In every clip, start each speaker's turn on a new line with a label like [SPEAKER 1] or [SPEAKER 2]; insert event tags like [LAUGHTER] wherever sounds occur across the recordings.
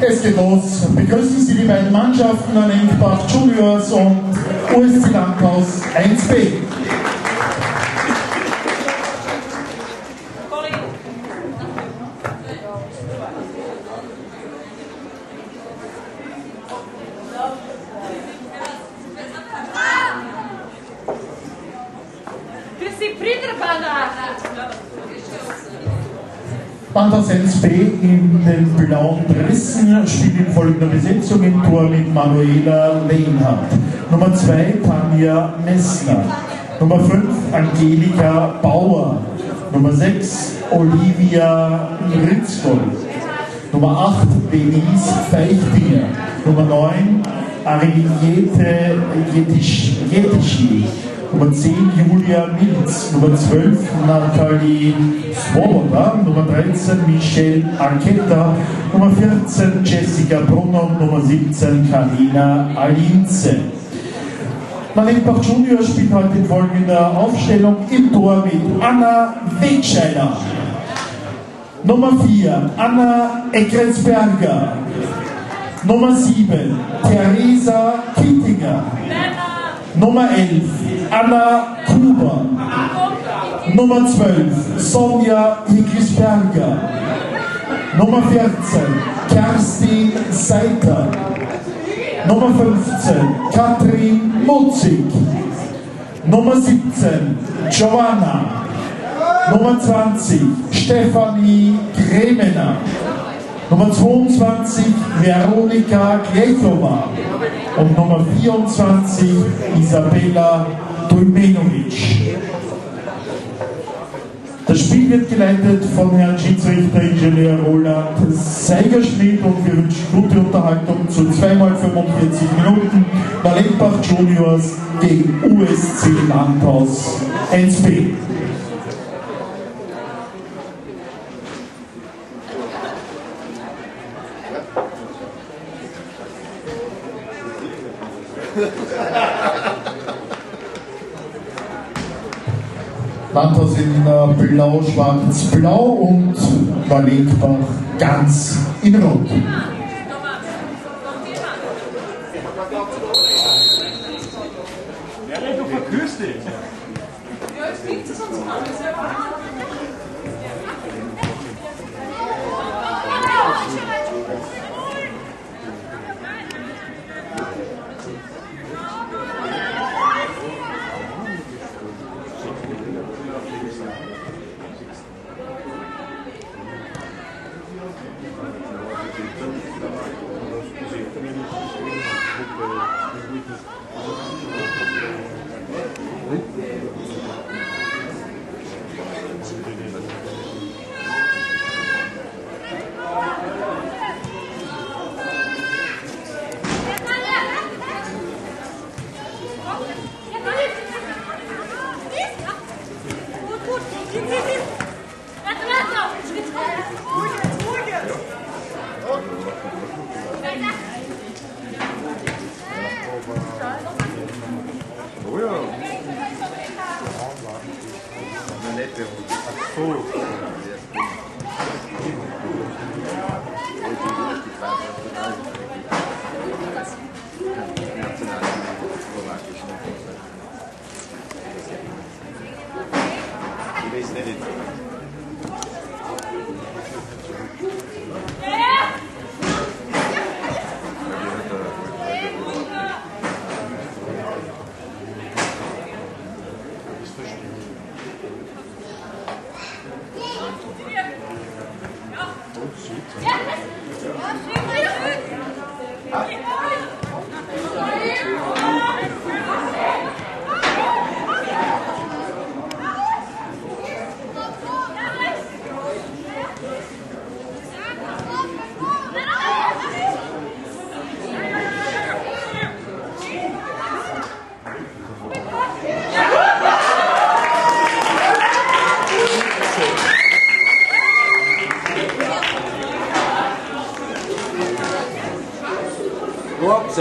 [SPEAKER 1] Es geht los. Begrüßen Sie die beiden Mannschaften an Enkbach Juniors und USC Landhaus 1b. Bandersens B in den Dressen spielt in folgender Besetzung im Tor mit Manuela Lehnhardt. Nummer 2 Tanja Messner. Nummer 5 Angelika Bauer. Nummer 6 Olivia Ritzgold. Nummer 8 Denise Feichtinger. Nummer 9 Ariete Jetischi. Nummer 10 Julia Milz, Nummer 12 Nathalie Swoboda, Nummer 13 Michelle Arquetta, Nummer 14 Jessica Brunner und Nummer 17 Karina Alinze. Marlenbach Junior spielt heute in folgender Aufstellung im Tor mit Anna Wegscheider. Nummer 4 Anna Eckresberger. Nummer 7 Theresa Kittinger. Nummer 11, Anna Kuber. Nummer 12, Sonja Hicklisberger. Nummer 14, Kerstin Seiter. Nummer 15, Katrin Mutzig. Nummer 17, Giovanna. Nummer 20, Stefanie Kremener. Nummer 22 Veronika Klejtova und Nummer 24 Isabella Dujmenovic. Das Spiel wird geleitet von Herrn Schiedsrichter Ingenieur Roland Seigerschmidt und wir wünschen gute Unterhaltung zu 2x45 Minuten Wallenbach Juniors gegen USC Landhaus 1b. Landhaus in äh, Blau, Schwarz-Blau und Walenkbach ganz in Rot.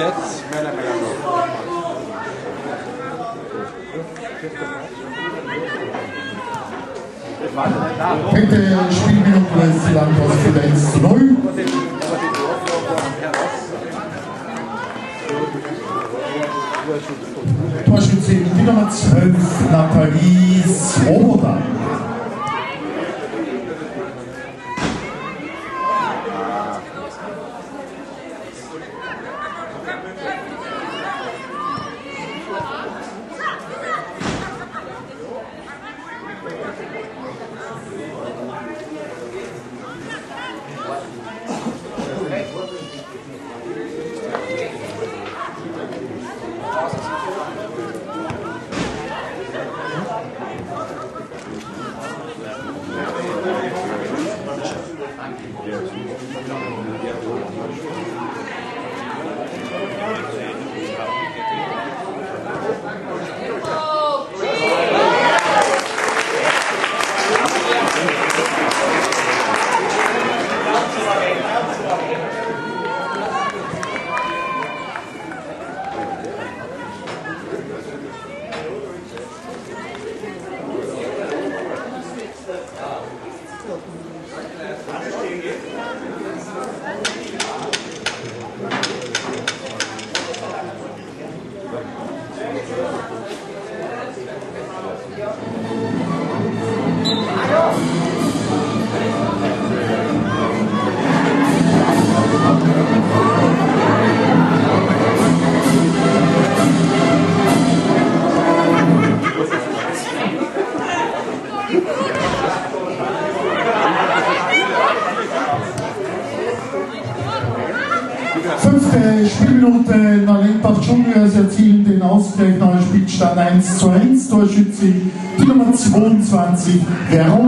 [SPEAKER 2] Nur
[SPEAKER 3] 22, Veronika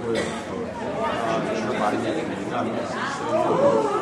[SPEAKER 4] 뭐야? 아,
[SPEAKER 3] 주로
[SPEAKER 5] 많이 얘기하니까.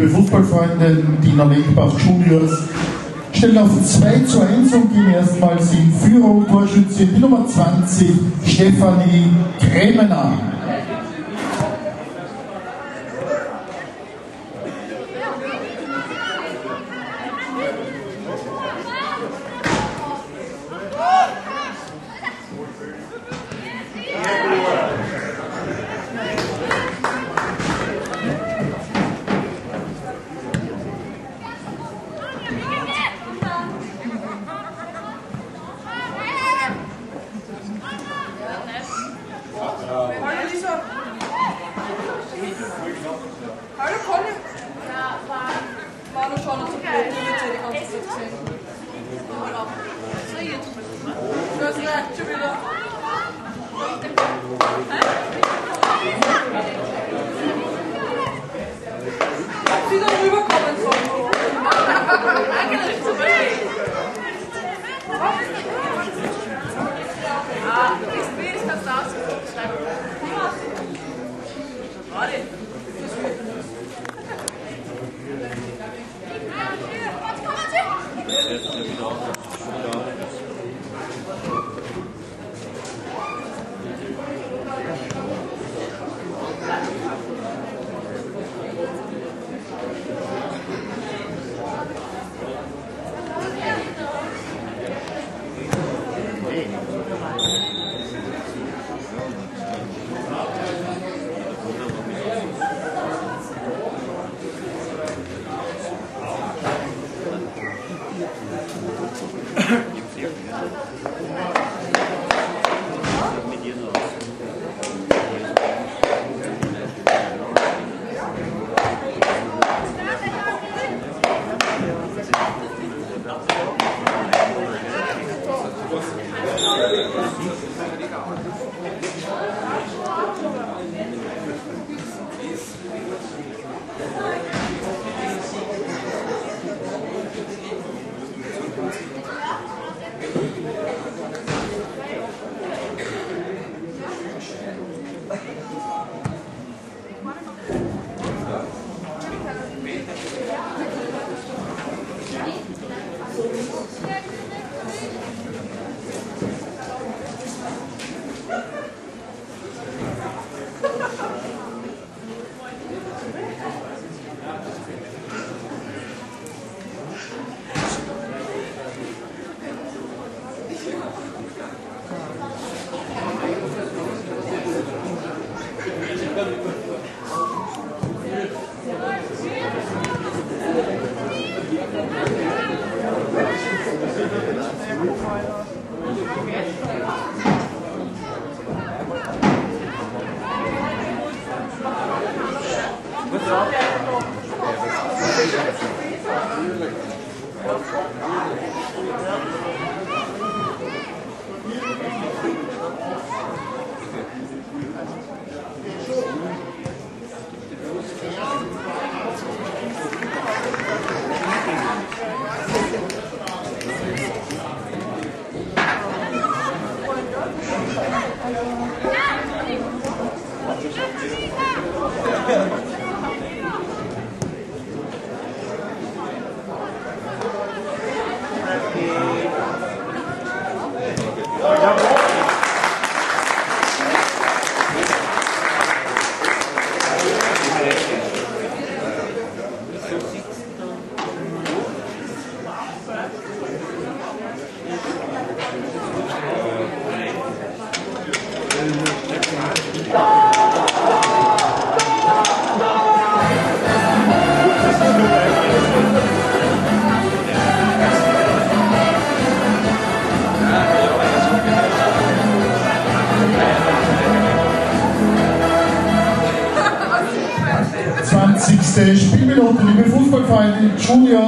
[SPEAKER 1] Liebe Fußballfreunde, die Lenkbach Juniors stellen auf 2 zu 1 und gehen erstmals in Führung. Torschütze die Nummer 20, Stefanie Kremener. Fußballfreunde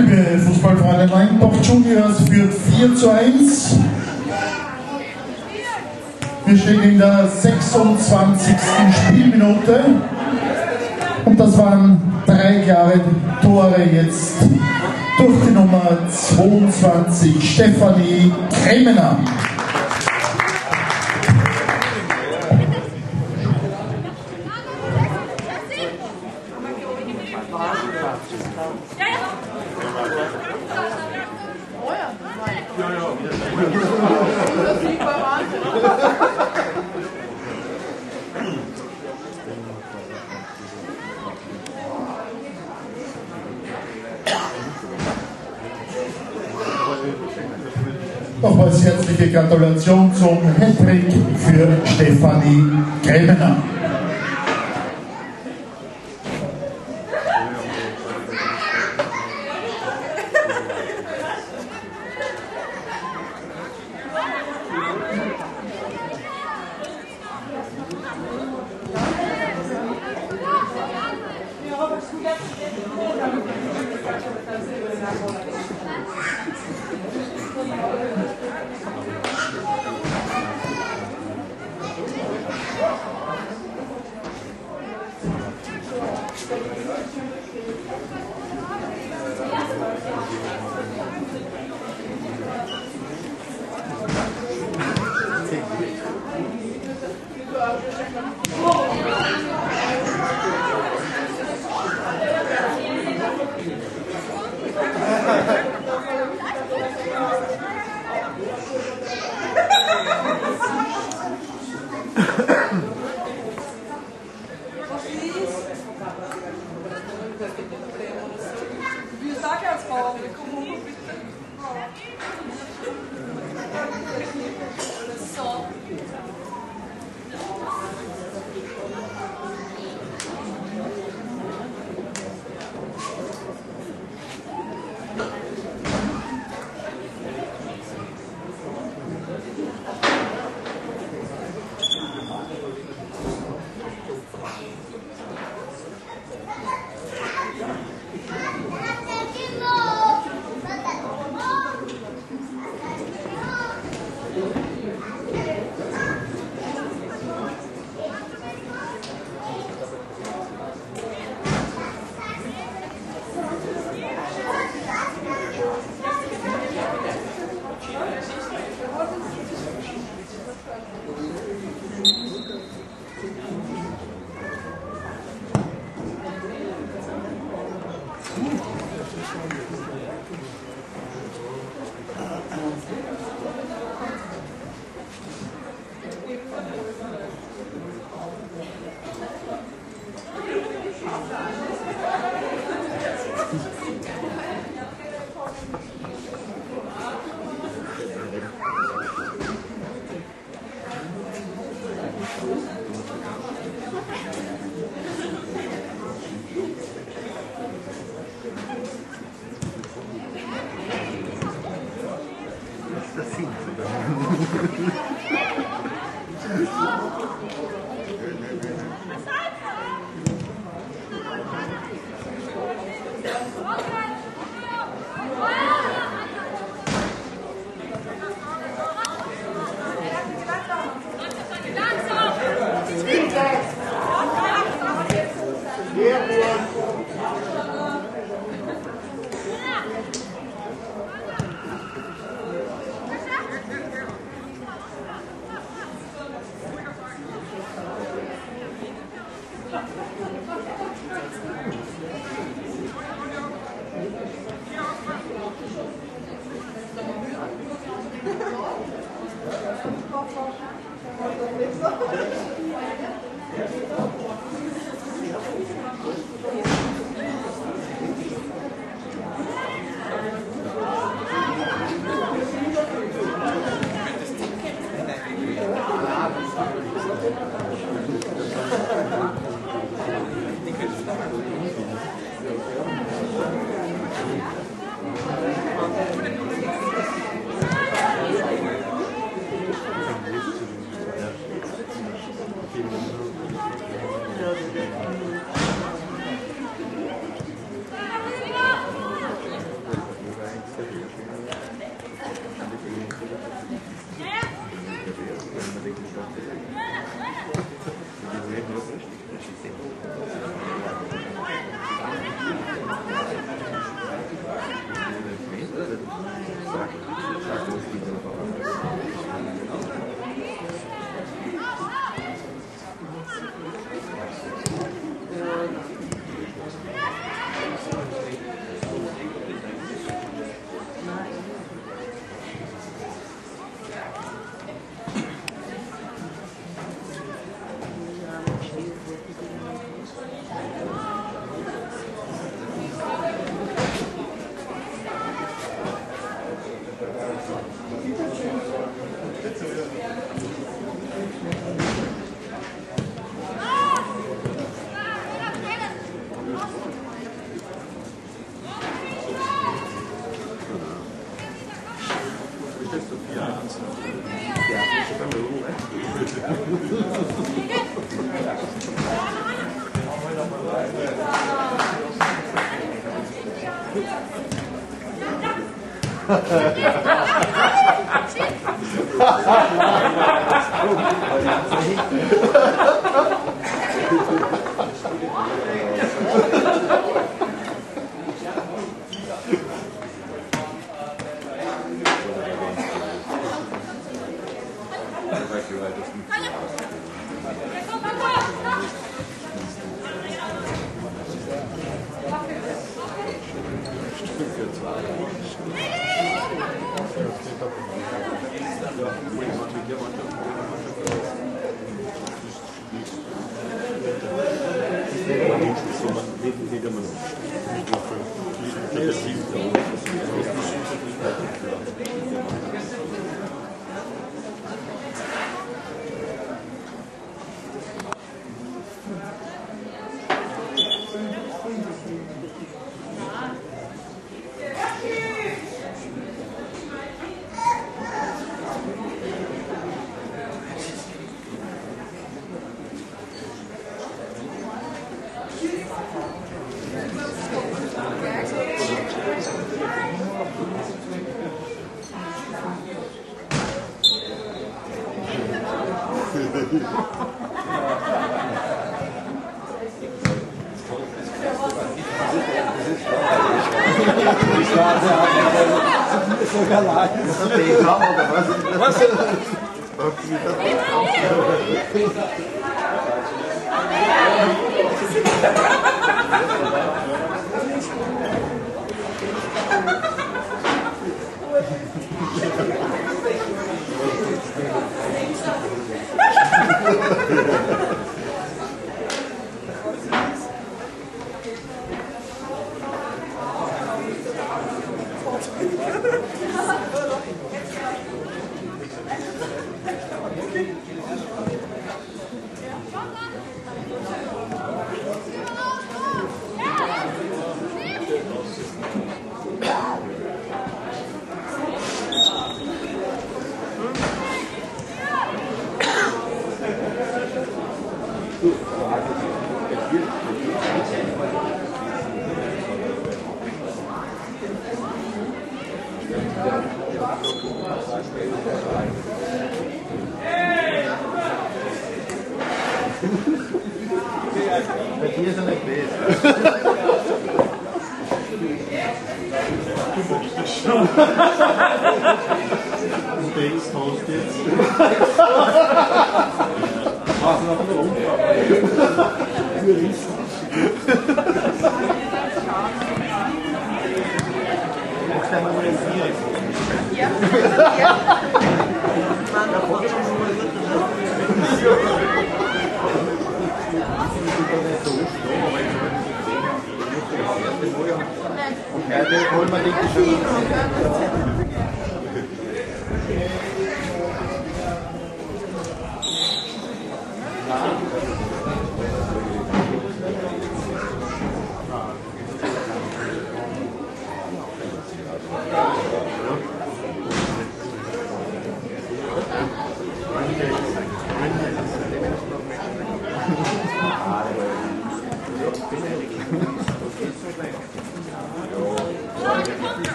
[SPEAKER 1] liebe Fußballfreunde, Leinbach Juniors führt 4 zu 1. Wir stehen in der 26. Spielminute. Und das waren drei klare Tore jetzt durch die Nummer 22, Stefanie Kremener. Nochmals herzliche Gratulation zum Hattrick für Stefanie Gräbener.
[SPEAKER 3] Du denkst, hast jetzt. Mach noch einen Umfang. Jetzt werden wir mal in Vier. Ja, den holen wir den schon. Das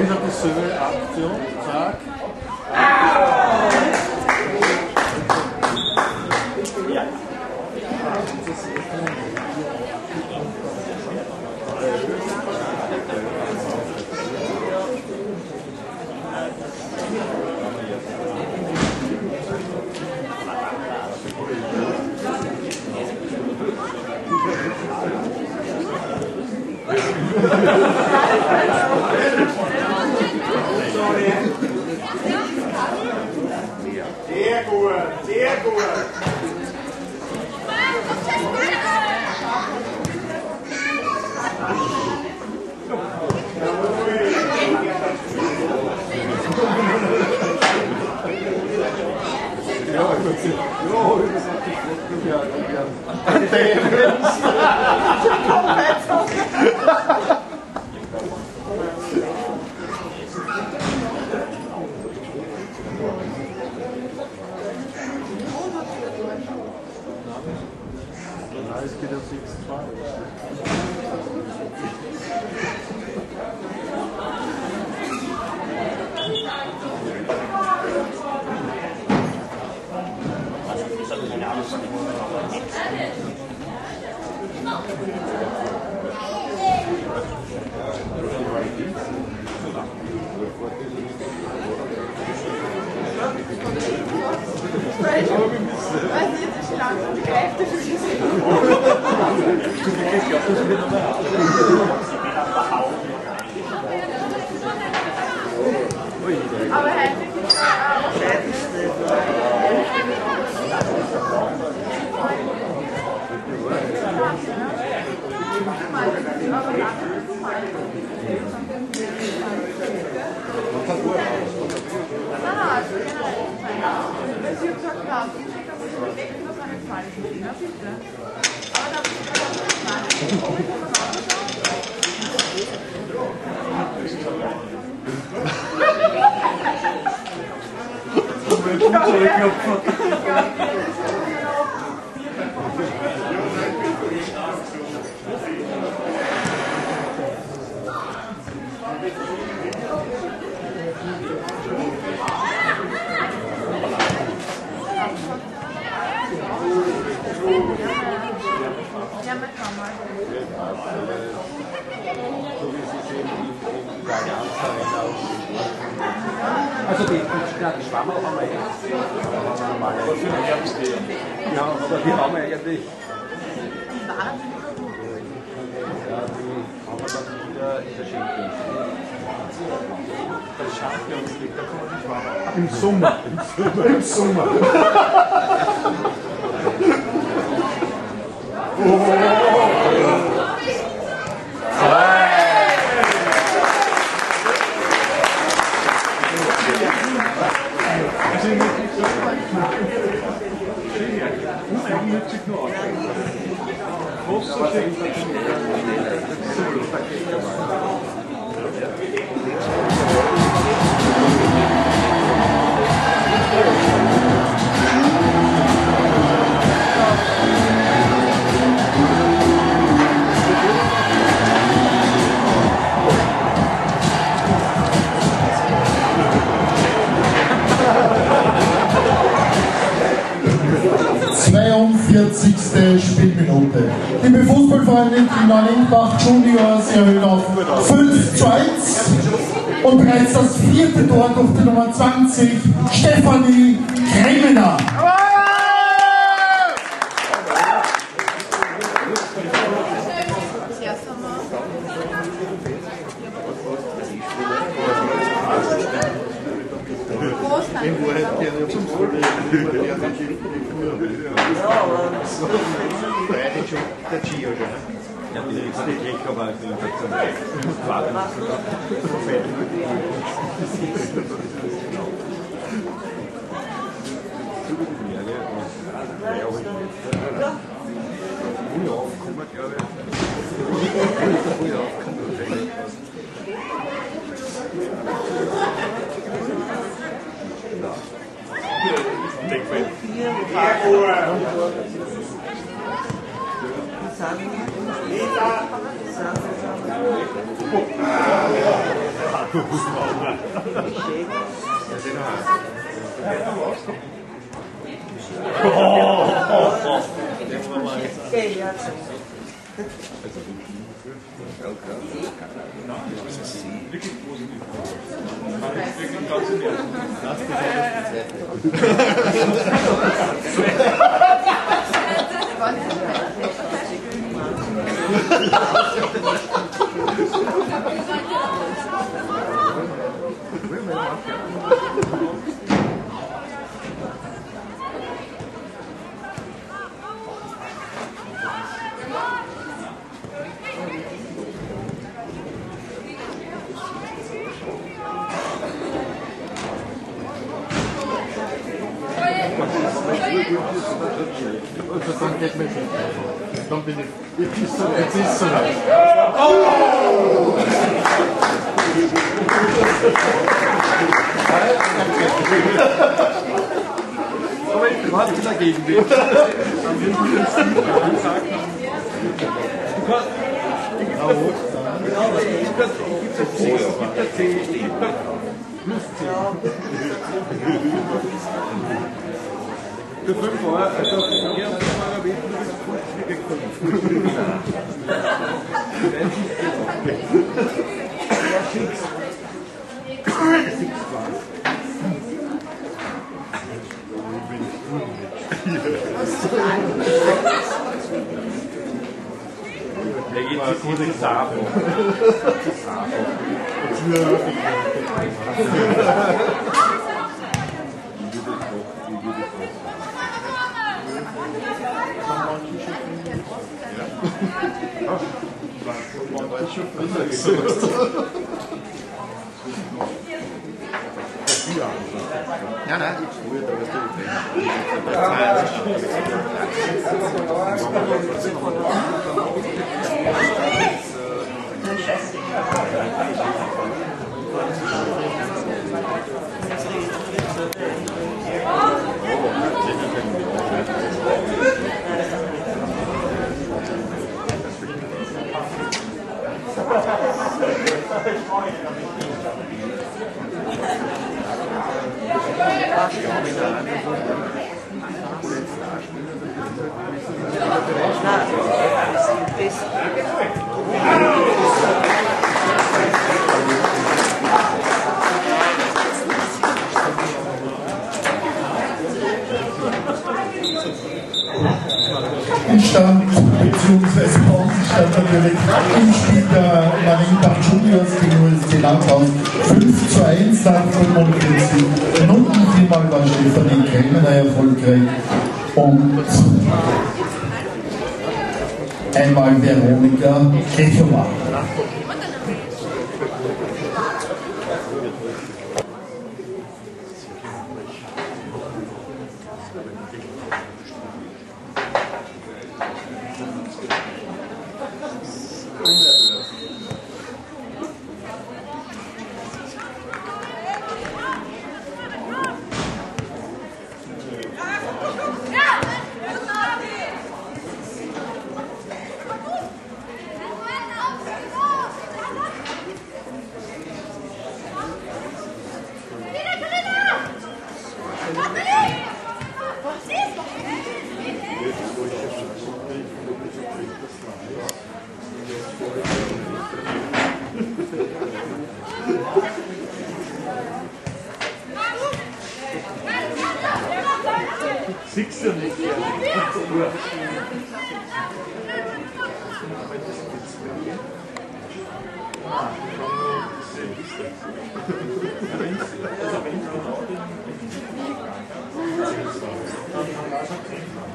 [SPEAKER 3] 100 Söhne, Aktion, Tag. to Für 5 Euro, also ihr habt mal erwähnt, du bist Kunststücke gekommen. Ja, schick's. [LAUGHS] Schick's was. Ich bin nicht gut mit.
[SPEAKER 6] Der
[SPEAKER 7] geht zu
[SPEAKER 3] gut in Sabo.
[SPEAKER 6] Ja,
[SPEAKER 8] Ja,
[SPEAKER 6] nein, früher, da warst du
[SPEAKER 9] Então, ne?
[SPEAKER 1] Endstand bzw. Pausenstand natürlich im Spiel der Marienbach Juniors gegen USC Landhaus 5 zu 1 nach 45 Minuten. Viermal war Stefanie Kremmener erfolgreich und einmal Veronika Krechowa.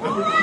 [SPEAKER 9] Oh,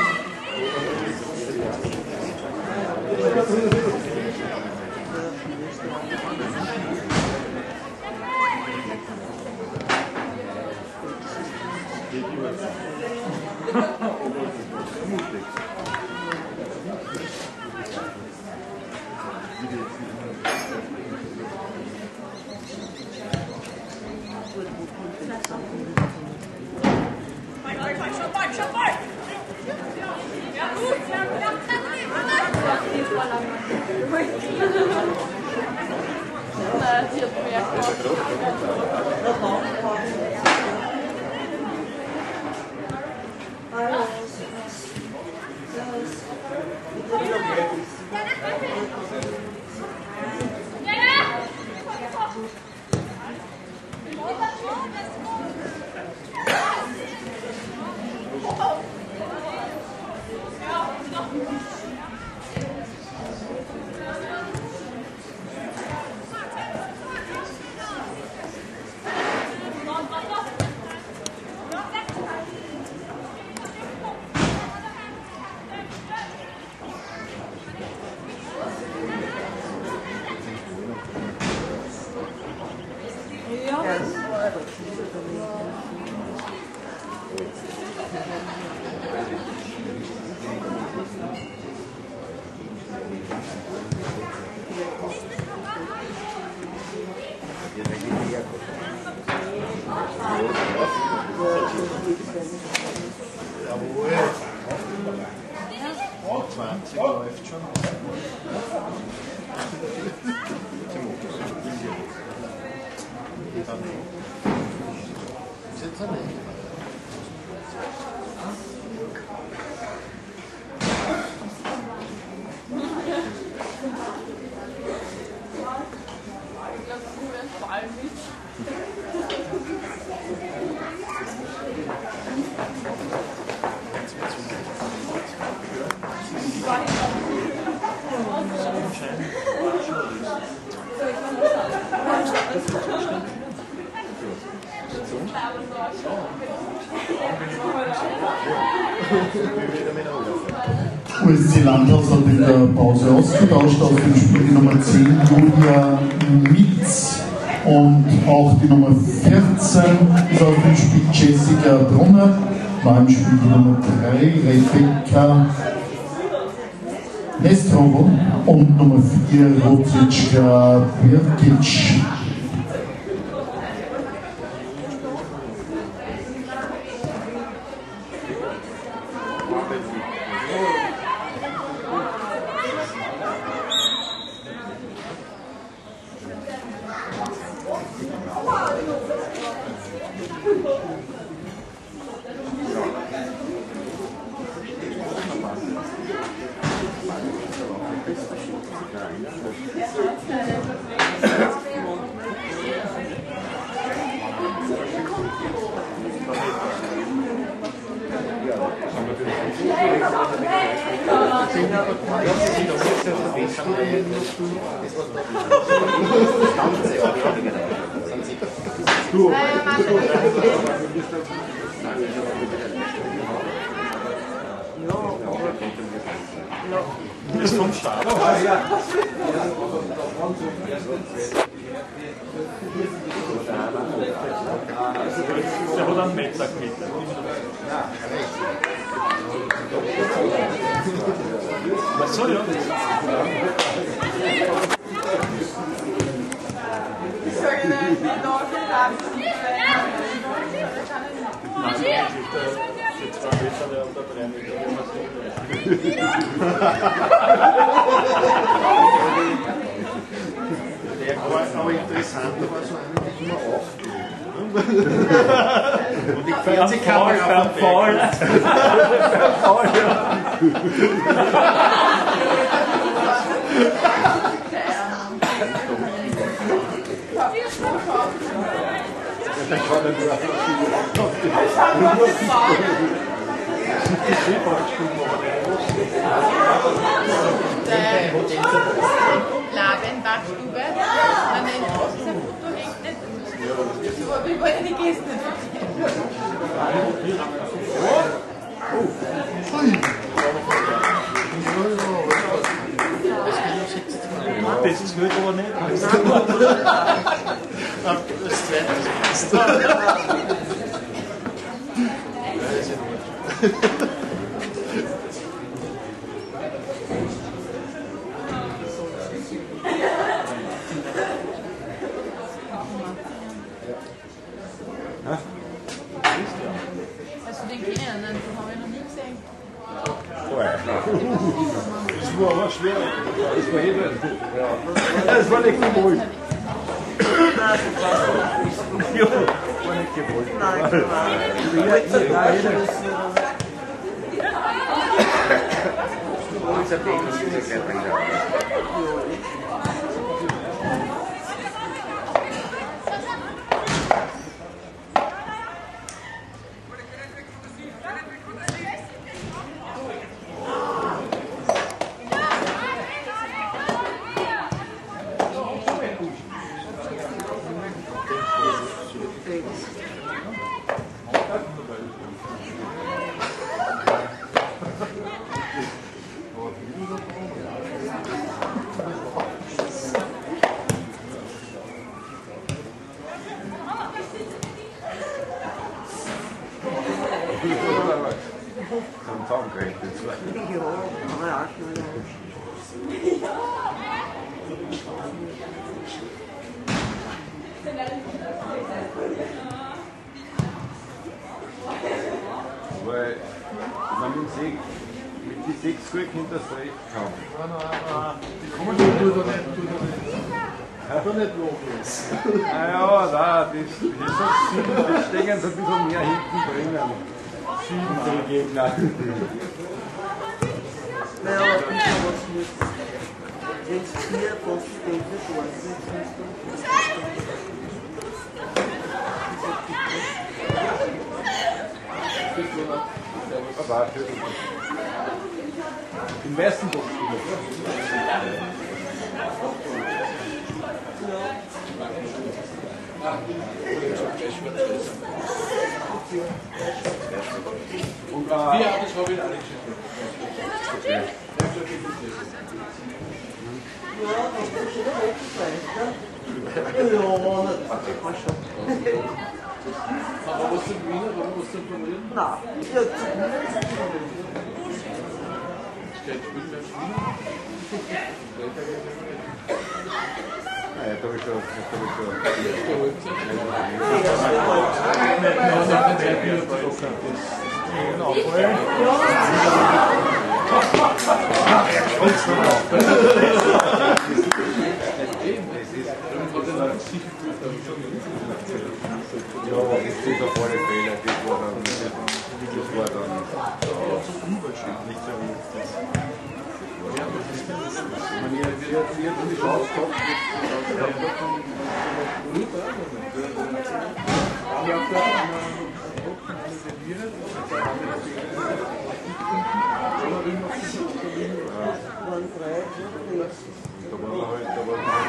[SPEAKER 1] USC Landhaus hat in der Pause ausgetauscht aus dem Spiel die Nummer 10 Julia Mitz und auch die Nummer 14 ist aus dem Spiel Jessica Brunner, war im Spiel die Nummer 3 Rebecca Nestrovo und Nummer 4 Rotitschka Birkic.
[SPEAKER 10] Das ist die Das ist das ist vom Start. Der hat einen Meter gemietet. Was soll ja?
[SPEAKER 5] Ich sage Ihnen, ich bin da schon dran.
[SPEAKER 10] Für zwei Meter, der unter drei Meter, der macht
[SPEAKER 3] Der war aber interessant, da war so einer mit Nummer 8. Und die Fernsehkamera
[SPEAKER 10] Faul,
[SPEAKER 3] vorbei.
[SPEAKER 5] Labenbachstube. Nein, nein, dieser Foto hängt nicht. Aber wir wollen die Gäste nicht.
[SPEAKER 10] Das ist heute aber nicht.
[SPEAKER 3] Das zweite [LAUGHS]
[SPEAKER 5] Hast du den kennen? Nein, den habe ich noch nie gesehen.
[SPEAKER 3] Das war aber schwer. Das war eben. Das war nicht gewollt. Ja, war nicht gewollt. Some die sechs gut hinter das Recht kann.
[SPEAKER 9] Komm, du, du, du, nicht, du, du, nicht. Du nicht loslösen.
[SPEAKER 3] Ah ja, da, das, das ist so sieben, die stecken so ein bisschen mehr hinten drinnen. Unsere Gegner.
[SPEAKER 11] Naja, aber ich habe was mit. Jetzt hier Poststelle dort.
[SPEAKER 3] Aber im Westen Und
[SPEAKER 9] wir haben es vorhin alle geschickt. Aber was sind Wiener? Warum was sind Wiener?
[SPEAKER 12] Nein.
[SPEAKER 9] É, tô
[SPEAKER 3] brincando, tô brincando. Não, foi. Eu vou precisar por
[SPEAKER 9] ele aqui. Então, vamos lá, então vamos
[SPEAKER 3] lá.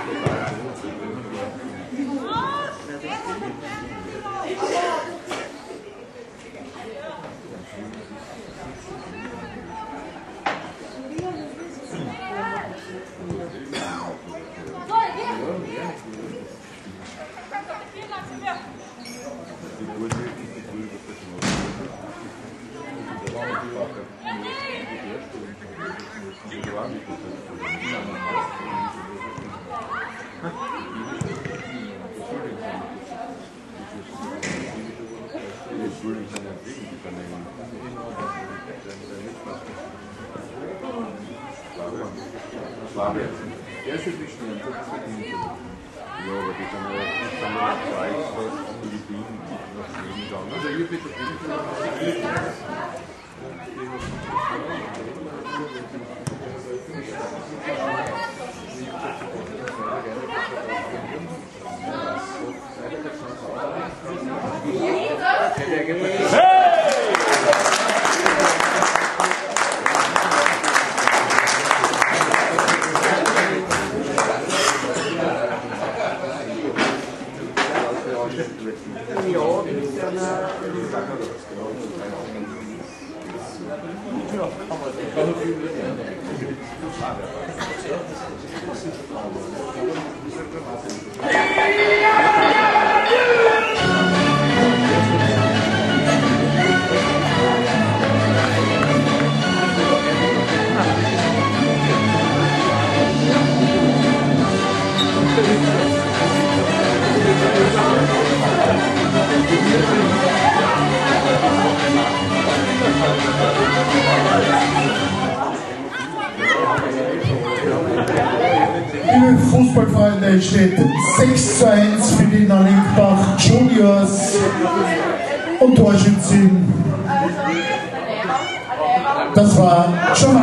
[SPEAKER 3] Frage. Der ist die Bienen
[SPEAKER 9] Also hier bitte
[SPEAKER 5] Hey!
[SPEAKER 3] Jaffa, Choma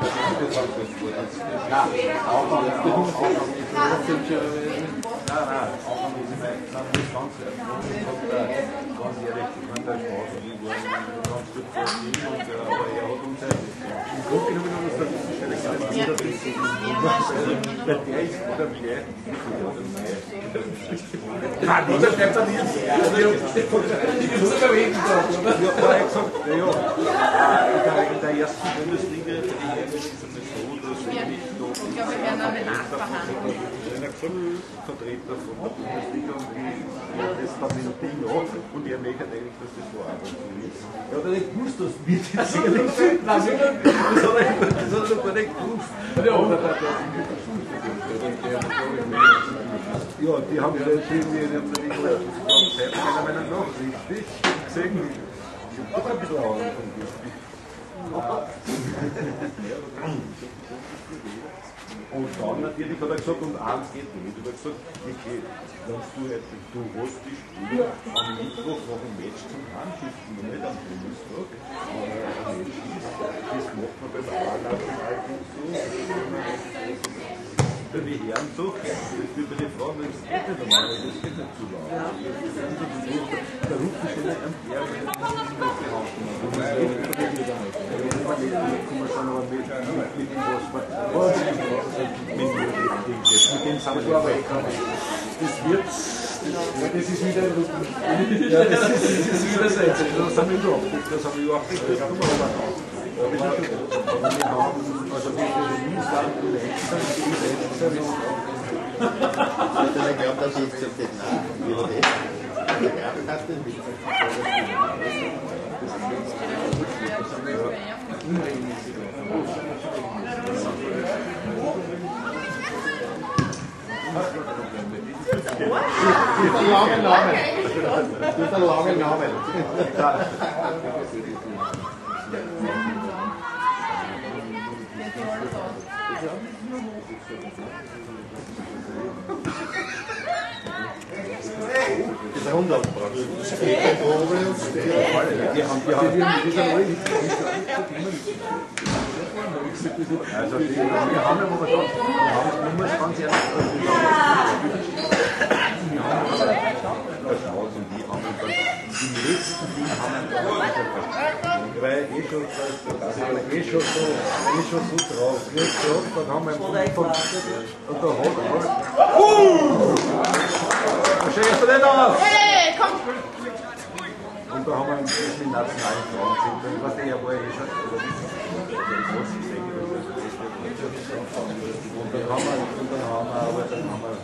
[SPEAKER 3] In der, in der ersten Bundesliga ist es einmal so, dass wenn ich da
[SPEAKER 5] Ich glaube, wir werden damit nachverhandeln.
[SPEAKER 3] einer Vertreter von der Bundesliga und die das dann dem Ding an und er möchte eigentlich, dass das so arbeitet. Er hat ja nicht gewusst, dass wir das sicherlich sind. Das hat er das hat er noch gar nicht gewusst. Ja, die haben ja irgendwie in der Zeit meiner Meinung nach richtig gesehen. Ich habe doch ein bisschen Ahnung von Fußball. Und dann natürlich hat er gesagt, und eins geht nicht. Er hat gesagt, okay, wenn du, du hast die Spieler am Mittwoch nach dem Match zum Handschiften, noch nicht am Bundestag, aber am Match ist, das macht man beim Anlaufen eigentlich so. Für die Herren doch, das bei den Frauen, das geht nicht normal, das geht nicht zu laut. Da ruft die schon nicht sind wir aber
[SPEAKER 9] Das wird. Das ist wieder ein Rücken. Ja, das ist, das ist wieder.
[SPEAKER 3] Das doch, das haben wir überhaupt nicht wir haben, wir haben Island und Leipzig, die Leipzig,
[SPEAKER 13] Ich glaube, das ist auf den Namen. Wie war das? Der Gartenkasten mit Mit
[SPEAKER 3] wir haben, also die, wir haben ja momentan, wir haben, wir haben das und die haben die letzten, die haben dann, weil eh schon, das ist eh schon so, eh schon so drauf, nicht so, dann haben wir einen und da hat er, uh! Verstehst du nicht aus? Und da haben wir das mit nationalen was der ja war eh schon, oder wie und dann haben wir, und dann haben wir, aber dann haben wir,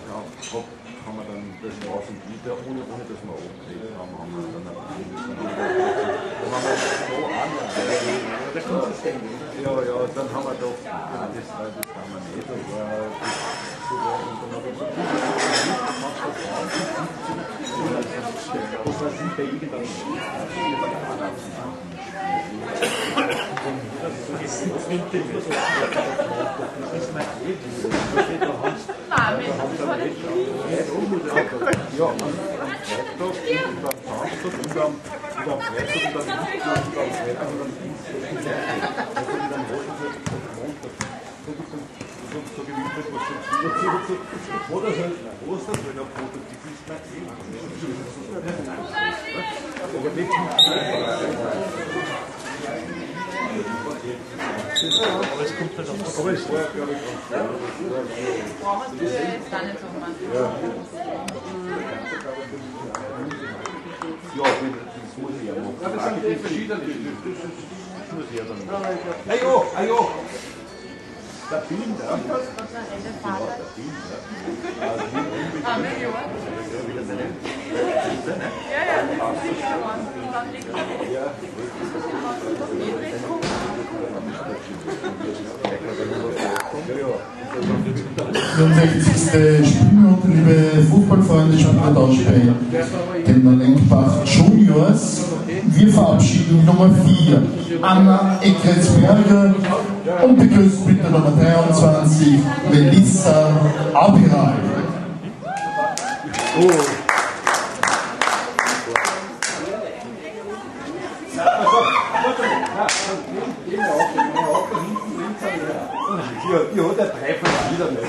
[SPEAKER 3] haben wir dann das Straßen wieder, ohne, ohne dass wir abgekriegt haben, haben wir dann ein Dann haben wir so an, ja, ja, dann haben wir doch, das, das haben wir nicht, das war, das, Ja, gewinnt das, was so, Oder halt Osterföhner Foto, die ist mein Leben. Aber es kommt halt auch. Aber es war, glaube ich, auch.
[SPEAKER 5] brauchen wir jetzt da nicht so machen.
[SPEAKER 3] Ja, das muss ich ja machen.
[SPEAKER 9] Ja, das sind die verschiedenen.
[SPEAKER 3] Das muss ich ja dann machen. Ajo, ajo! Der Binder.
[SPEAKER 5] Ja, der Binder. Also, ja, ja, das ist sicher geworden.
[SPEAKER 3] Ja,
[SPEAKER 5] ja.
[SPEAKER 1] 64. Spielminute, liebe Fußballfreunde, Spielertausch bei den Lenkbach Juniors. Wir verabschieden Nummer 4, Anna Eckresberger und begrüßen bitte Nummer 23, Melissa Abiral.
[SPEAKER 3] Die, die hat ja drei von Lieder nicht.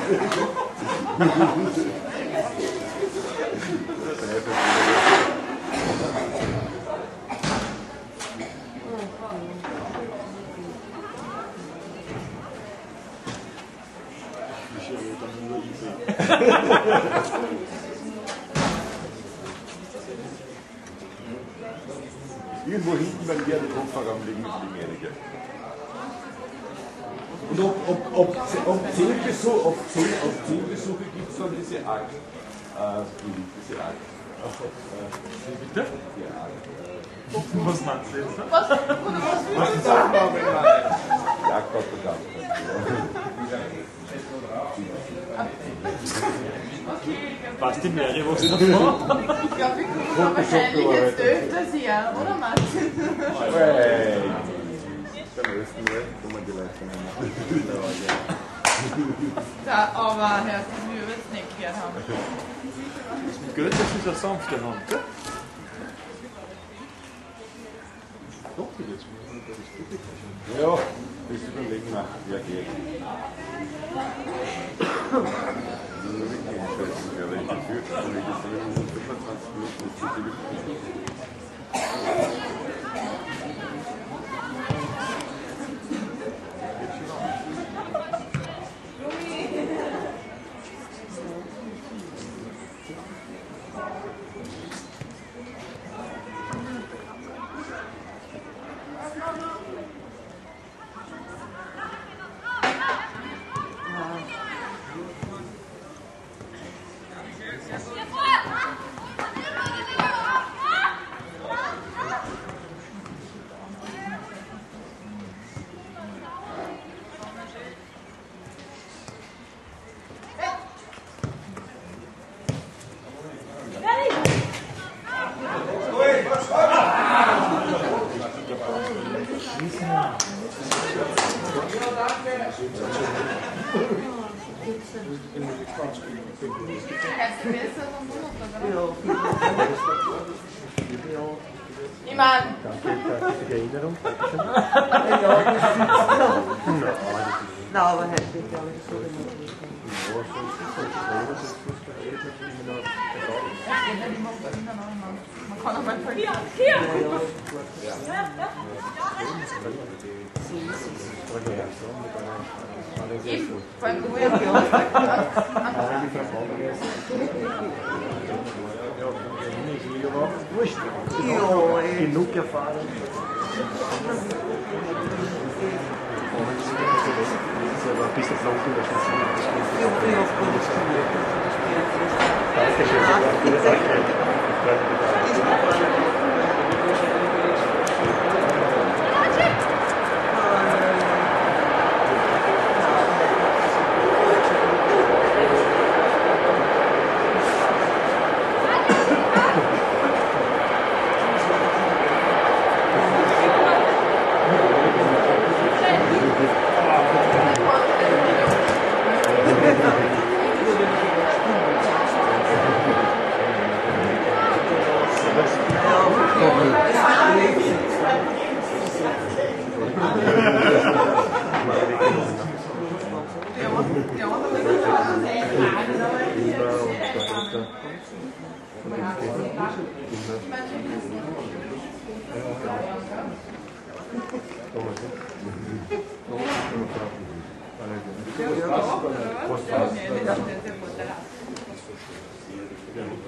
[SPEAKER 3] Irgendwo hinten beim leeren Kofferraum liegen die einige. Und ob, ob, ob, ob, zehn Besuch, ob, zehn, ob zehn Besuche gibt es dann diese Art, äh, diese Art. Äh, bitte? Art.
[SPEAKER 9] Was meinst du jetzt?
[SPEAKER 5] Was, was
[SPEAKER 3] ist das? Jagdpropaganda.
[SPEAKER 9] Was die Mary, was ist davor?
[SPEAKER 5] Ich glaube, wir kommen wahrscheinlich jetzt öfters her, oder Martin?
[SPEAKER 3] Ersten Mal kommen die Leute nicht
[SPEAKER 5] Da, aber herzlich, wie wir es nicht gehört haben.
[SPEAKER 9] Gut, das ist eine sanfte Hand, gell?
[SPEAKER 3] Ja, bis überlegen nach, wer geht. Nur wirklich entscheiden, wer welche. Und wenn das [LAUGHS] dann 25 Minuten ist, sind die wirklich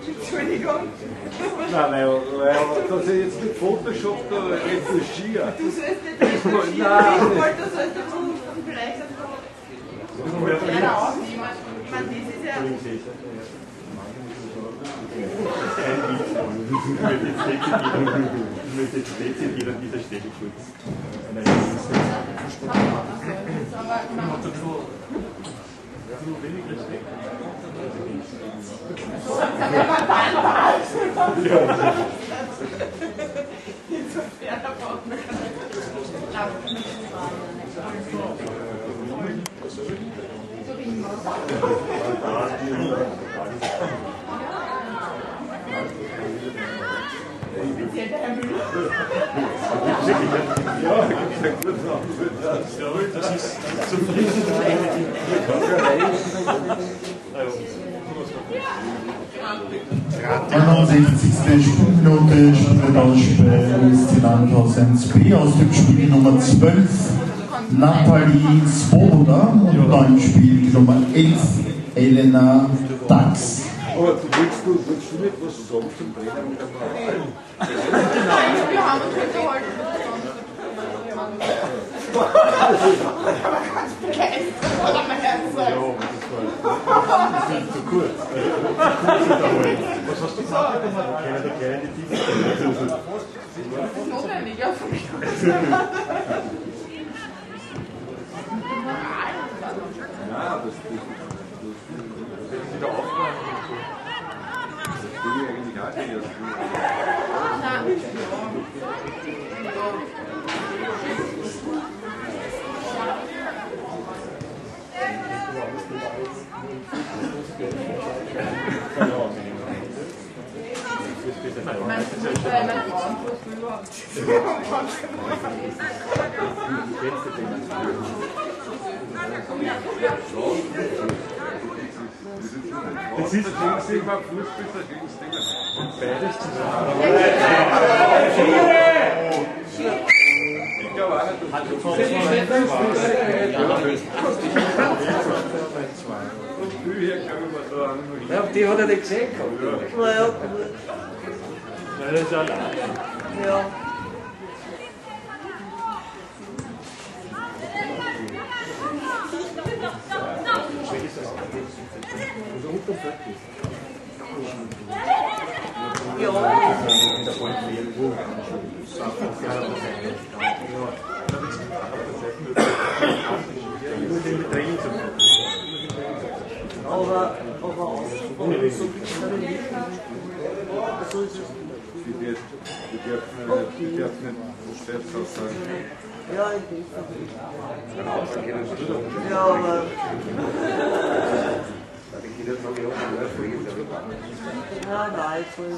[SPEAKER 5] Entschuldigung.
[SPEAKER 3] Nein, weil dass er jetzt mit Photoshop da retuschiert.
[SPEAKER 5] Du sollst nicht. Ich
[SPEAKER 3] Nein.
[SPEAKER 5] wollte, du sollst und vielleicht gerne aufnehmen. Ich meine, das ist ja.
[SPEAKER 10] Ich möchte jetzt dezidiert an dieser Stelle kurz.
[SPEAKER 5] Aber, Insofern man
[SPEAKER 10] Das ist zufrieden.
[SPEAKER 1] 61. Spielminute Spieltauschspiel ist Landhaus 1b aus dem Spiel Nummer 12 Nathalie Svoboda und dann spielt Nummer 11 Elena Dax.
[SPEAKER 3] Aber willst du, willst du nicht was sagen zum Moral?
[SPEAKER 5] Wir haben uns mein Herz sagt.
[SPEAKER 10] Zu kurz. Was hast du gemacht? Keiner der kleine Tiefe.
[SPEAKER 5] Das ist notwendig, ja.
[SPEAKER 3] Ja, das ist
[SPEAKER 9] wieder so.
[SPEAKER 3] das ich eigentlich auch nicht erst.
[SPEAKER 5] Mein Fußball, mein Frauenfußball überhaupt.
[SPEAKER 10] Das ist
[SPEAKER 3] Thema Fußball gegen das Thema.
[SPEAKER 10] beides zusammen.
[SPEAKER 3] Ich glaube auch nicht, dass du hier, glaube ich, mal da an.
[SPEAKER 12] Ja, die hat er nicht gesehen gehabt. Naja, gut.
[SPEAKER 10] Nein, das ist allein.
[SPEAKER 12] Ja. Aber, aber auch ist es.
[SPEAKER 3] Die dürfen die dürfen nicht, Stärkers sein.
[SPEAKER 12] Ja, ich bin Ja, aber. Ja, nein, ich will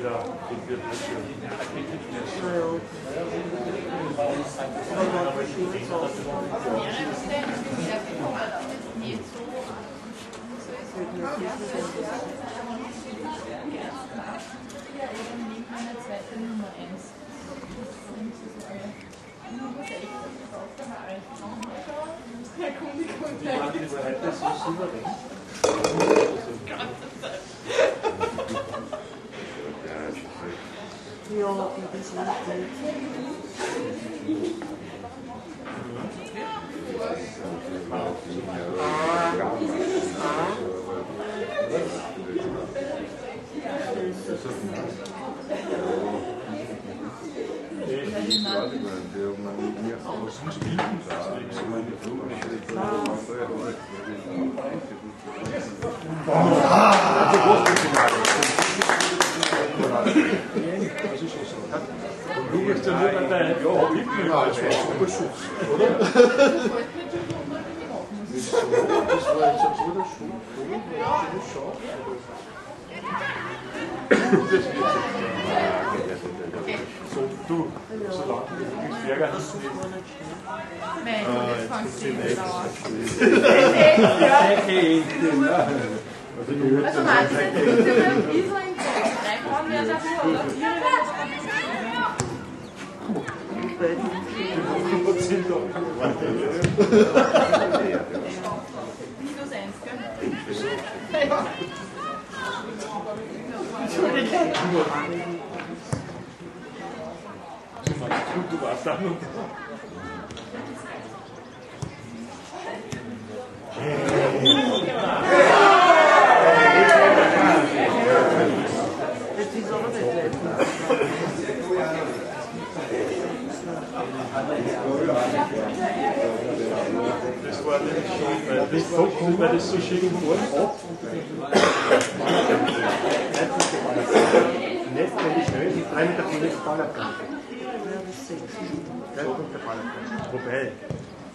[SPEAKER 10] wieder gut wird das schon.
[SPEAKER 12] Naja. Aber was ist jetzt auch?
[SPEAKER 5] Mehrere Stellen sind sehr gekommen, aber das ist nicht so. So ist es. Meine zweite Nummer eins. Ja, komm, ich komm,
[SPEAKER 9] Das ist so souverän.
[SPEAKER 12] Ja, die ist
[SPEAKER 3] nicht, wir nie
[SPEAKER 10] Du bist ja nur an deinem
[SPEAKER 9] Ja, das [LAUGHS] war super Schutz, oder? Das war jetzt so der Schutz, oder? Das ist scharf.
[SPEAKER 10] So, du, solange du nicht Berger hast, nicht.
[SPEAKER 5] Nein, jetzt fangst du an. Also meinst du, du bist ja nur ein bisschen in Reinkommen wäre dafür oder vier wäre Minus eins, gell?
[SPEAKER 10] Du warst da noch.
[SPEAKER 14] Jetzt ist aber nicht letztens.
[SPEAKER 10] Das war nämlich schon, weil das so cool, weil das so schön geworden ab.
[SPEAKER 3] Nicht, wenn die schnell sind, drei Meter von nächsten Ballerplan. Der Ballerplan. Wobei,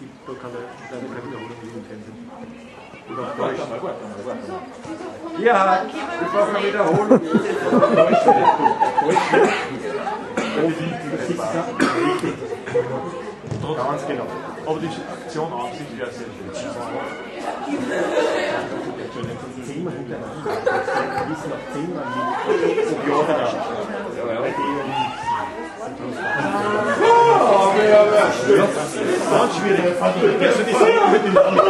[SPEAKER 3] die, da kann er leider keine Wiederholung auf
[SPEAKER 10] warte mal.
[SPEAKER 3] Ja, wir brauchen eine Wiederholung. Ganz genau.
[SPEAKER 10] Aber die Aktion an sich wäre sehr schön.
[SPEAKER 3] Zehnmal hintereinander. Wir wissen nach zehnmal nicht, ob ja. Ja, ja.
[SPEAKER 15] Ganz schwierig. Also die Sache mit den anderen.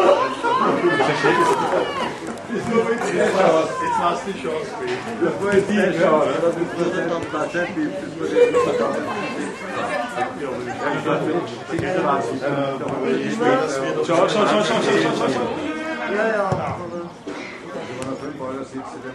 [SPEAKER 9] Jetzt hast du die Chance,
[SPEAKER 3] Das war jetzt nicht schauen, das ist das dann Platz das war jetzt nicht verkaufen.
[SPEAKER 10] Schau, schau, schau, schau, schau, schau.
[SPEAKER 14] Ja, ja.
[SPEAKER 3] Wenn man fünf Baller sitzt, dann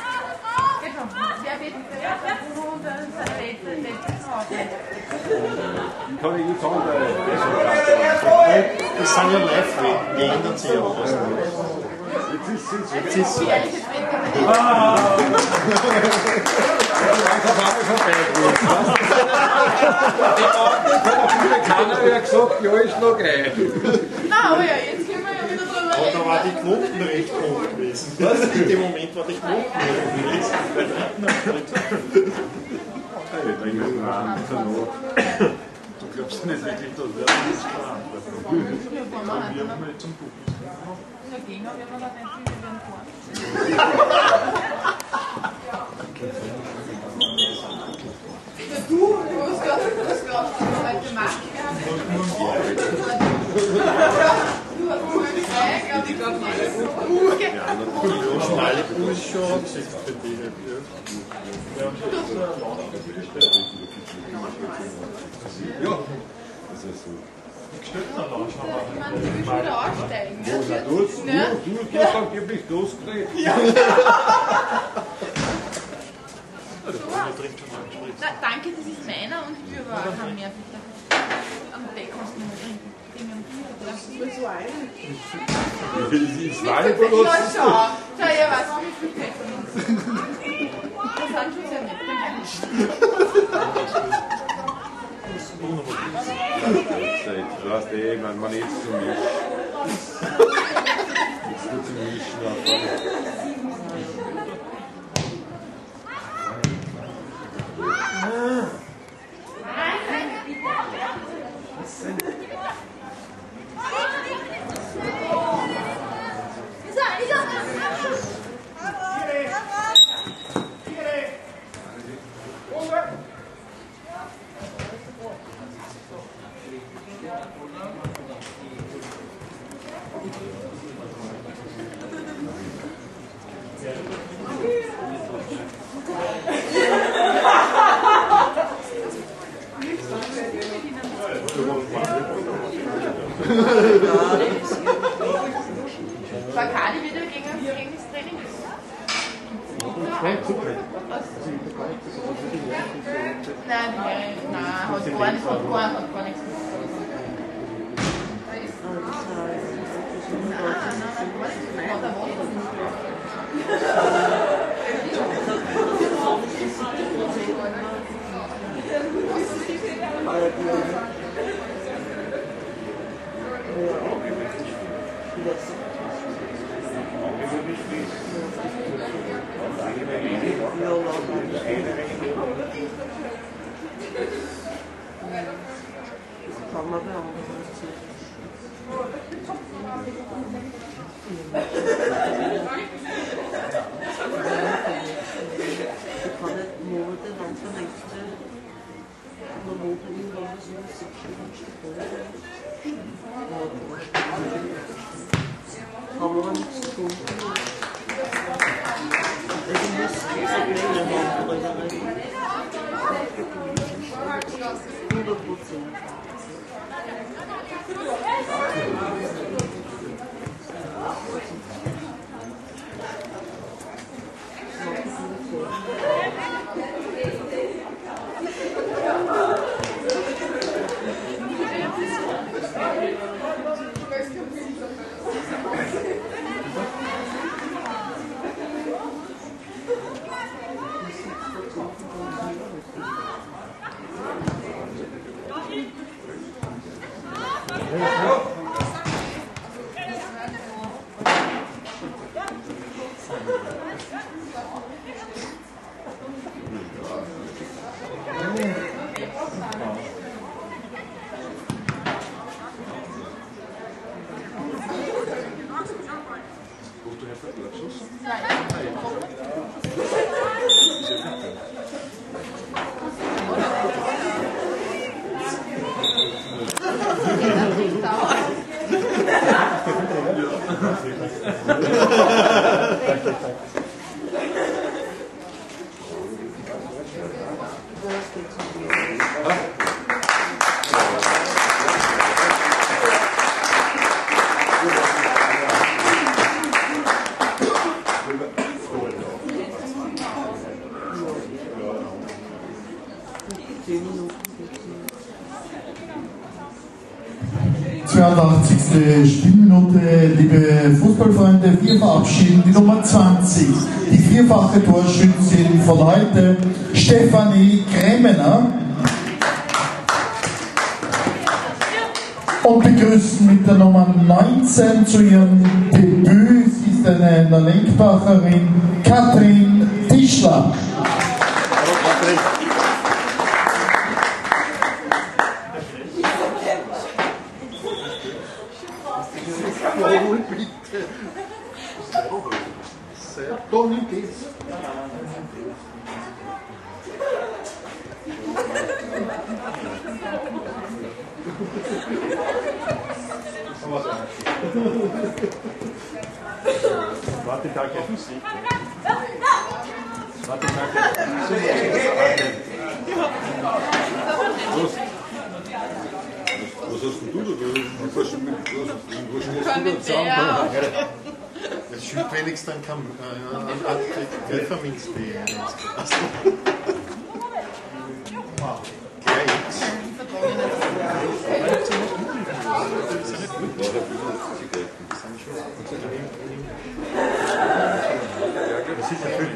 [SPEAKER 5] Haus?
[SPEAKER 3] Ich kann nicht sagen, der
[SPEAKER 15] Das sind ja Live-Wetten, die ändern sich ja fast.
[SPEAKER 3] Jetzt ist es
[SPEAKER 15] Jetzt ist so.
[SPEAKER 5] Ehrliches Wetter.
[SPEAKER 3] Keiner hat gesagt, ja, ich noch ein.
[SPEAKER 5] Na, aber ja, jetzt können wir ja
[SPEAKER 15] Aber da war die Knoten recht hoch gewesen. Was? In dem Moment war die Knoten hoch gewesen.
[SPEAKER 10] Du glaubst nicht wirklich, dass wir das
[SPEAKER 5] fahren wir
[SPEAKER 10] haben jetzt zum
[SPEAKER 5] gehen wir, wenn wir da nicht fahren. Ja, du, du hast gerade, du hast gerade heute gemacht. [LAUGHS]
[SPEAKER 15] ja.
[SPEAKER 5] Ich meine, du willst wieder aussteigen.
[SPEAKER 3] Du, du, du, du sagst, ich bin losgekriegt.
[SPEAKER 5] Na, danke, das ist meiner und wir haben mehr. Am Deck kannst du Will
[SPEAKER 14] sie Schweine
[SPEAKER 3] benutzen?
[SPEAKER 5] Ja, schau. Schau, ihr weiß auch, wie viel Geld von uns. Das sind schon sehr nett.
[SPEAKER 3] Du hast eh, mein Mann jetzt zu mich. Jetzt wird zu mich nach vorne. Was denn? Oh! Aber-
[SPEAKER 5] Bacardi wieder gegen, gegen das Training.
[SPEAKER 9] Nein.
[SPEAKER 5] Nein, nein, hat gar nichts, hat gar, hat
[SPEAKER 1] 82. Spielminute, liebe Fußballfreunde, wir verabschieden die Nummer 20, die vierfache Torschützin von heute, Stefanie Kremener. Und begrüßen mit der Nummer 19 zu ihrem Debüt, sie ist eine Lenkbacherin, Katrin Tischler.
[SPEAKER 9] Jawohl, bitte. Sehr Toni geht's.
[SPEAKER 3] Warte, da geht Musik. Warte, da Los. Was hast denn du da? Was hast du mit- was- was stehst du da zusammen?
[SPEAKER 9] Das schüttet wenigstens dann kann äh, Pfefferminz
[SPEAKER 3] Das ist erfüllt.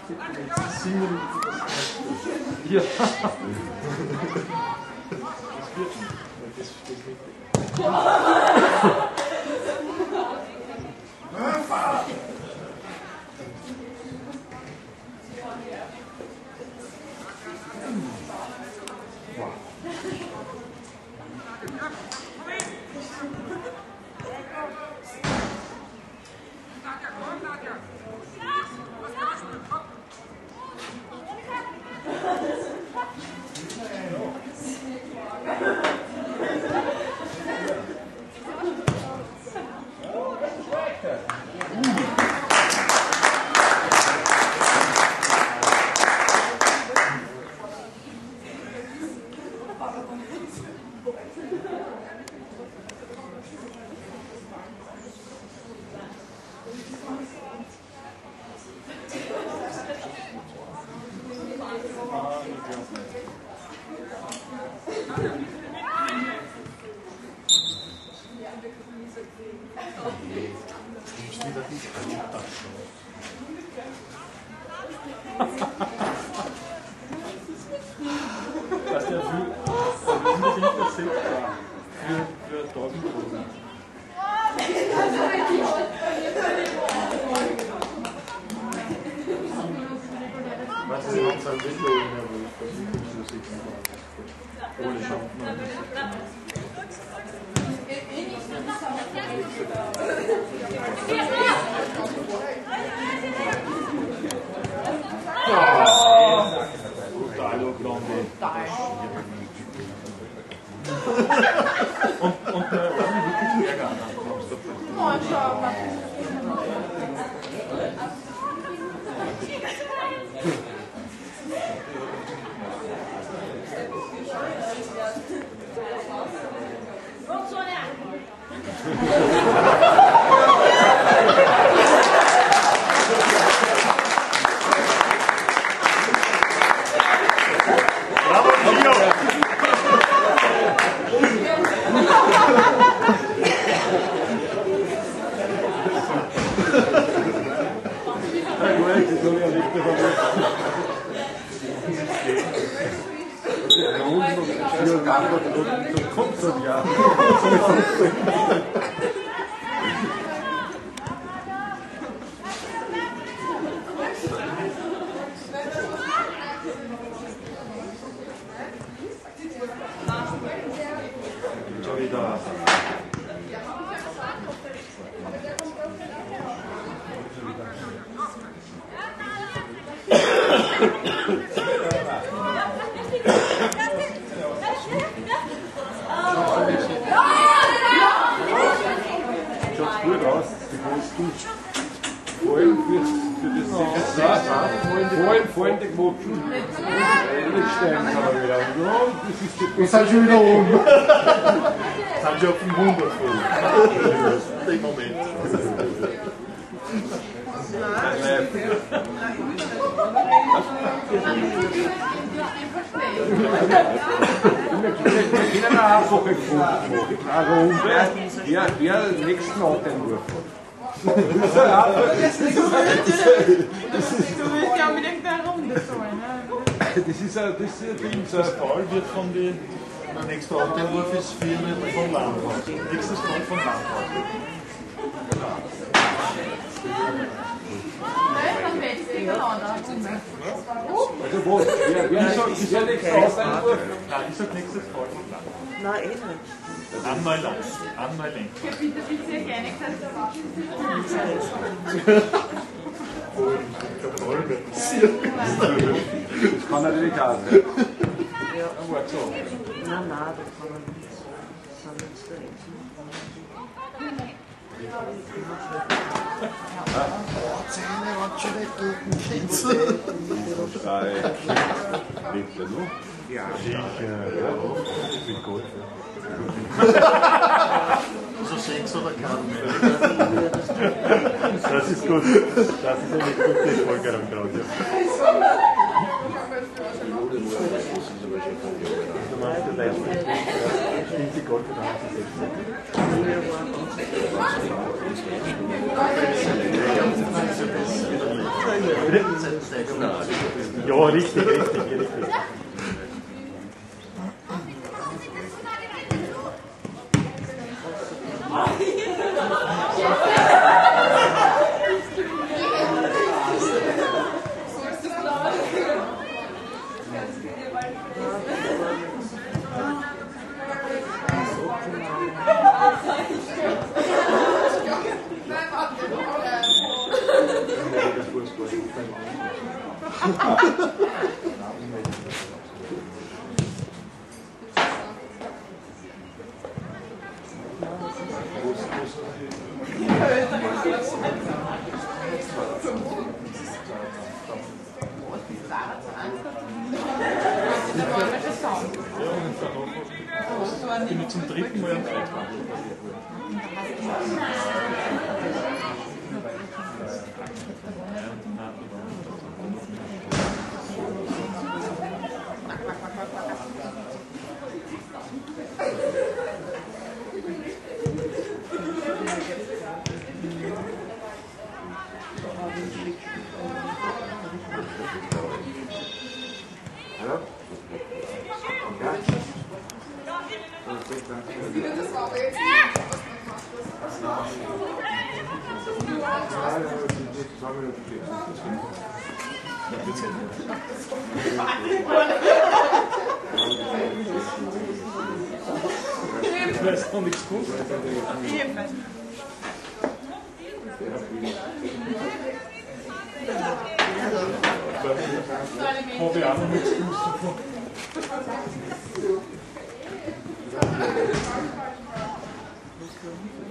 [SPEAKER 9] Er fühlt sich mit Singen.
[SPEAKER 3] Ja. 100 voll. Den Moment. Wir können auch einfache Quoten machen. Warum? Wer, wer den nächsten Antenwurf
[SPEAKER 5] Du willst ja unbedingt eine Runde zahlen, ne?
[SPEAKER 3] Das ist ein, das ist ein Ding, so
[SPEAKER 10] Das Ball wird von den. Der nächste Antenwurf ist 4 Meter vom Landhaus. Nächstes Ball vom
[SPEAKER 5] an.
[SPEAKER 3] Also wo? Wer, wer, ist der nächste Antenwurf?
[SPEAKER 10] Nein, ich sag nächstes Landhaus.
[SPEAKER 9] Nein, eh nicht.
[SPEAKER 10] Anmeldung. Anmeldung.
[SPEAKER 5] Ja, bitte, bitte, gerne gesagt.
[SPEAKER 3] Das kann natürlich auch sein.
[SPEAKER 10] Aber so.
[SPEAKER 9] Nein, nein, das kann man nicht. Das kann nicht sein.
[SPEAKER 16] Drei Liter noch? Ja, ja. Mit Gott.
[SPEAKER 10] Also 6 oder kein
[SPEAKER 3] Das ist gut. Das ist eine gute Folgerung gerade. Du meinst der letzte. Stimmt die Gold oder haben sie 16? Ja, richtig, richtig, richtig.
[SPEAKER 10] Bin jetzt zum dritten Mal am Beitrag.
[SPEAKER 9] Thank Ich weiß noch nichts gut. Habe ich auch noch nichts gewusst davon.
[SPEAKER 10] Aber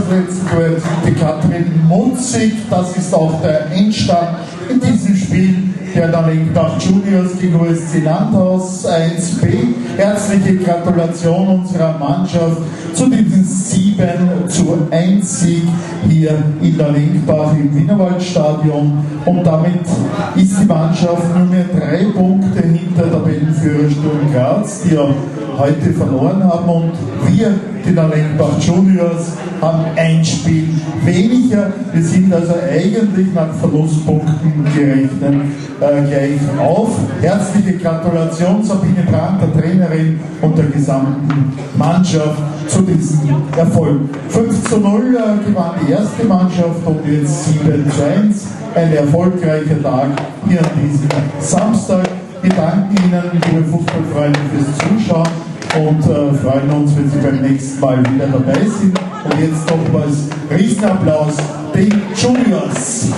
[SPEAKER 1] 1, das letzte Duell die Katrin Munzig. Das ist auch der Endstand in diesem Spiel der Dalenbach Juniors gegen OSC Landhaus 1b. Herzliche Gratulation unserer Mannschaft zu diesem 7 zu 1 Sieg hier in der im Wienerwaldstadion. Und damit ist die Mannschaft nunmehr drei Punkte hinter Tabellenführer Sturm Graz, die ja heute verloren haben. Und wir, die Lenkbach Juniors, haben ein Spiel weniger. Wir sind also eigentlich nach Verlustpunkten gerechnet äh, gleich auf. Herzliche Gratulation Sabine Brandt, der Trainerin und der gesamten Mannschaft zu diesem Erfolg. 5 zu 0 äh, gewann die erste Mannschaft und jetzt 7 zu 1. Ein erfolgreicher Tag hier an diesem Samstag. Wir danken Ihnen, liebe Fußballfreunde, fürs Zuschauen und äh, freuen uns, wenn Sie beim nächsten Mal wieder dabei sind. Und jetzt nochmals Riesenapplaus den Juniors.